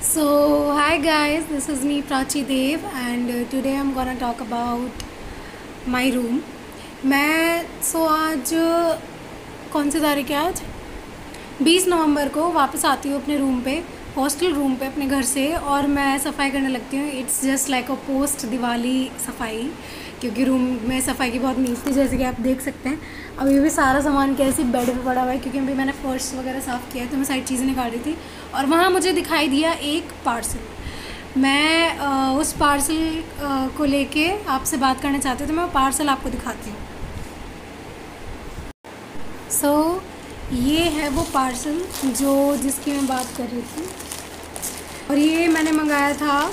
So, hi guys, this is me Prachi Dev and uh, today I'm gonna talk about my room. मैं सो आज कौन सी तारीख है आज 20 नवंबर को वापस आती हूँ अपने रूम पे हॉस्टल रूम पे अपने घर से और मैं सफ़ाई करने लगती हूँ। It's just like a post Diwali सफ़ाई क्योंकि रूम में सफ़ाई की बहुत नीड थी जैसे कि आप देख सकते हैं। अभी भी सारा सामान कैसे बेड पे पड़ा हुआ है क्योंकि अभी मैंने फर्श वगैरह साफ़ किया है तो मैं सारी चीज़ें निकाल रही थी और वहाँ मुझे दिखाई दिया एक पार्सल मैं आ, उस पार्सल को लेके आपसे बात करना चाहती हूँ तो मैं पार्सल आपको दिखाती हूँ। सो so, ये है वो पार्सल जो जिसकी मैं बात कर रही थी। और ये मैंने मंगाया था।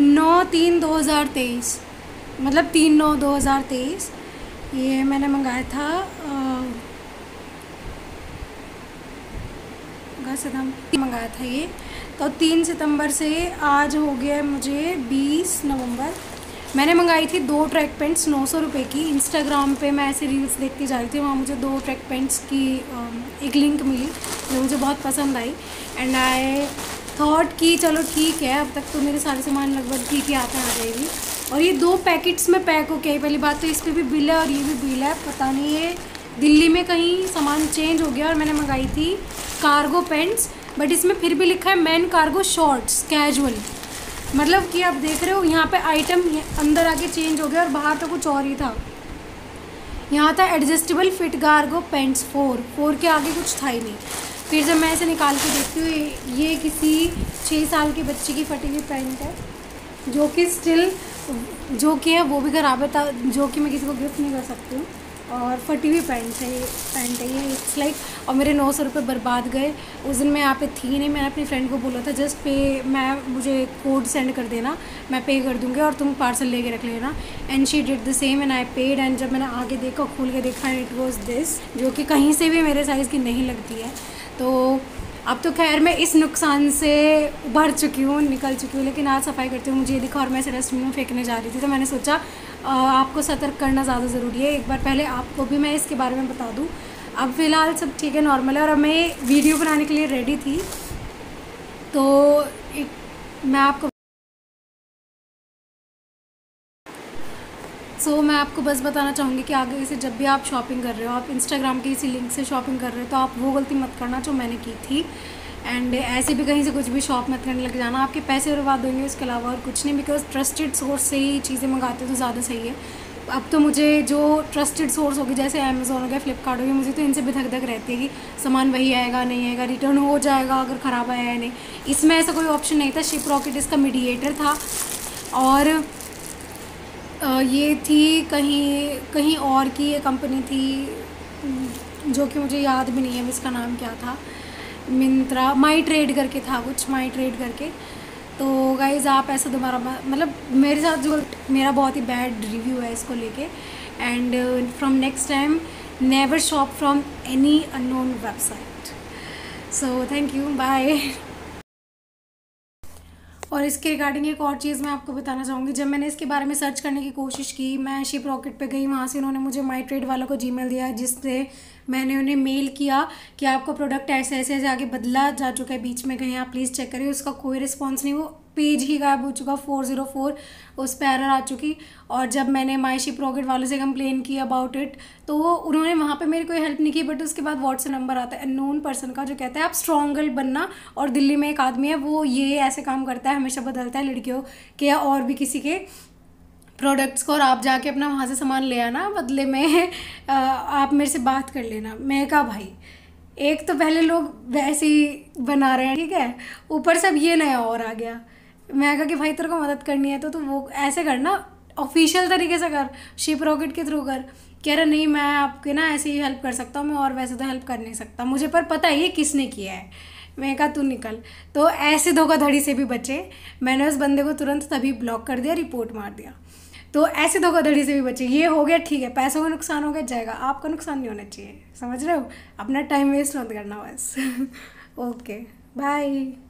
नौ तीन दो हज़ार तेईस। मतलब तीन नौ दो हज़ार तेईस। ये मैंने मंगाया था सितम मंगाया था ये। तो तीन सितंबर से आज हो गया मुझे बीस नवंबर। मैंने मंगाई थी दो ट्रैक पेंट्स नौ सौ रुपये की। इंस्टाग्राम पे मैं ऐसे रील्स देखती जा रही थी, वहाँ मुझे दो ट्रैक पेंट्स की एक लिंक मिली, जो मुझे बहुत पसंद आई। एंड आई थॉट कि चलो ठीक है, अब तक तो मेरे सारे सामान लगभग ठीक ही आते आ जाएगी। और ये दो पैकेट्स में पैक हो गया पहली बात तो इस पर भी बिल है और ये भी बिल है। पता नहीं ये दिल्ली में कहीं सामान चेंज हो गया और मैंने मंगाई थी कार्गो पेंट्स बट इसमें फिर भी लिखा है मैन कार्गो शॉर्ट्स कैजुअल मतलब कि आप देख रहे हो, यहाँ पे आइटम अंदर आके चेंज हो गया और बाहर तो कुछ और ही था। यहाँ था adjustable fit cargo pants four four के आगे कुछ था ही नहीं। फिर जब मैं इसे निकाल के देखती हूँ, ये किसी छः साल के बच्चे की फटी हुई पैंट है, जो कि स्टिल जो कि है वो भी ख़राब है जो कि मैं किसी को गिफ्ट नहीं कर सकती हूँ। और फटी हुई पैंट है ये, पैंट है ये। इट्स लाइक और मेरे नौ सौ रुपये बर्बाद गए। उस दिन मैं यहाँ पे थी नहीं, मैंने अपनी फ्रेंड को बोला था, जस्ट पे मैं, मुझे कोड सेंड कर देना, मैं पे कर दूँगी और तुम पार्सल लेके रख लेना। And she did the same and I paid and जब मैंने आगे देखा, खोल के देखा एंड इट वॉज़ दिस जो कि कहीं से भी मेरे साइज़ की नहीं लगती है। तो अब तो खैर, मैं इस नुकसान से उभर चुकी हूँ, निकल चुकी हूँ, लेकिन आज सफ़ाई करती हूँ मुझे ये दिखा और मैं इसे डस्टबिन में फेंकने जा रही थी। तो मैंने सोचा आपको सतर्क करना ज़्यादा ज़रूरी है। एक बार पहले आपको भी मैं इसके बारे में बता दूँ। अब फ़िलहाल सब ठीक है नॉर्मल है और मैं वीडियो बनाने के लिए रेडी थी। तो एक, मैं आपको सो so, मैं आपको बस बताना चाहूँगी कि आगे से जब भी आप शॉपिंग कर रहे हो आप इंस्टाग्राम के इसी लिंक से शॉपिंग कर रहे हो तो आप वो गलती मत करना जो मैंने की थी। एंड ऐसे भी कहीं से कुछ भी शॉप मत करने लग जाना, आपके पैसे बर्बाद होंगे उसके अलावा और कुछ नहीं बिकॉज़ ट्रस्टेड सोर्स से ही चीज़ें मंगाते हो तो ज़्यादा सही है। अब तो मुझे जो ट्रस्टेड सोर्स होगी, जैसे अमेज़ोन हो गया फ्लिपकार्ट हो गया, मुझे तो इनसे भी धक धक रहती है कि सामान वही आएगा, नहीं आएगा रिटर्न हो जाएगा अगर ख़राब आया है नहीं। इसमें ऐसा कोई ऑप्शन नहीं था शिप रॉकेट इसका मीडिएटर था। और ये थी कहीं कहीं और की ये कंपनी थी, जो कि मुझे याद भी नहीं है इसका नाम क्या था। मिंत्रा, माई ट्रेड करके था कुछ, माई ट्रेड करके। तो गाइज़ आप ऐसा दोबारा मतलब मेरे साथ जो मेरा बहुत ही बैड रिव्यू है इसको लेके। And from next time never shop from any unknown website so thank you bye और इसके रिगार्डिंग एक और चीज़ मैं आपको बताना चाहूँगी। जब मैंने इसके बारे में सर्च करने की कोशिश की, मैं शिप रॉकेट पे गई, वहाँ से उन्होंने मुझे माई ट्रेड वालों को जीमेल दिया, जिससे मैंने उन्हें मेल किया कि आपका प्रोडक्ट ऐसे ऐसे आगे बदला जा चुका है, बीच में कहीं आप प्लीज़ चेक करिए उसका कोई रिस्पॉन्स नहीं, वो पेज ही गायब हो चुका फोर ज़ीरो फोर उस पर एरर आ चुकी। और जब मैंने माई शिप रॉकेट वालों से कंप्लेन की अबाउट इट तो वो, उन्होंने वहाँ पे मेरी कोई हेल्प नहीं की बट उसके बाद व्हाट्सएप नंबर आता है नोन पर्सन का, जो कहता है, आप स्ट्रॉन्ग गर्ल बनना और दिल्ली में एक आदमी है, वो ये ऐसे काम करता है, हमेशा बदलता है लड़कियों के या और भी किसी के। प्रोडक्ट्स को और आप जाके अपना वहाँ से सामान ले आना, बदले में आप मेरे से बात कर लेना। मैं कहा, भाई, एक तो पहले लोग वैसे ही बना रहे हैं, ठीक है? ऊपर से अब ये नया और आ गया। मैं कहा कि, भाई, तेरे को मदद करनी है तो तू वो ऐसे करना ऑफिशियल तरीके से कर शिप रॉकेट के थ्रू कर। कह रहा, नहीं, मैं आपके ना ऐसे ही हेल्प कर सकता हूँ, मैं और वैसे तो हेल्प कर नहीं सकता। मुझे पर पता है किसने किया है। मैं कहा, तू निकल। तो ऐसे धोखाधड़ी से भी बचे। मैंने उस बंदे को तुरंत तभी ब्लॉक कर दिया रिपोर्ट मार दिया। तो ऐसे धोखाधड़ी से भी बचे ये हो गया, ठीक है, पैसों का नुकसान हो गया, जाएगा। आपका नुकसान नहीं होना चाहिए, समझ रहे हो? अपना टाइम वेस्ट मत करना बस। Okay bye